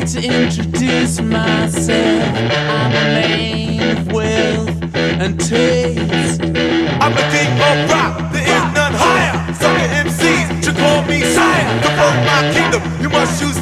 introduce myself. I'm a man of wealth and taste. I'm the king of rock, there is none higher. Sucker MCs should call me sire. To promote my kingdom, you must choose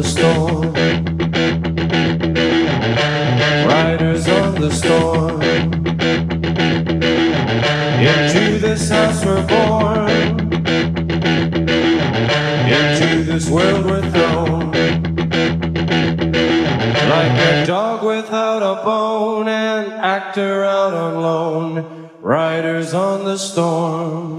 the storm. Riders on the storm. Into this house we're born. Into this world we're thrown. Like a dog without a bone, an actor out on loan. Riders on the storm.